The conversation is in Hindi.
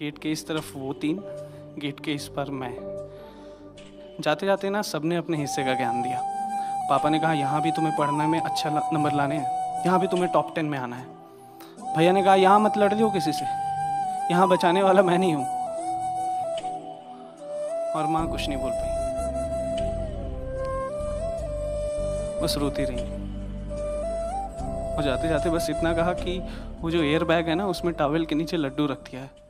गेट के इस तरफ़ वो तीन, गेट के इस पर मैं। जाते जाते ना सबने अपने हिस्से का ज्ञान दिया। पापा ने कहा, यहाँ भी तुम्हें पढ़ने में अच्छा नंबर लाने हैं। यहाँ भी तुम्हें टॉप टेन में आना है। भैया ने कहा, यहाँ मत लड़ दो किसी से। यहाँ बचाने वाला मैं नहीं हूँ। और माँ कुछ नहीं बोल पाई। बस रोती रही। और जाते जाते बस इतना कहा कि वो जो एयर बैग है ना, उसमें टावेल के नीचे लड्डू रख दिया है।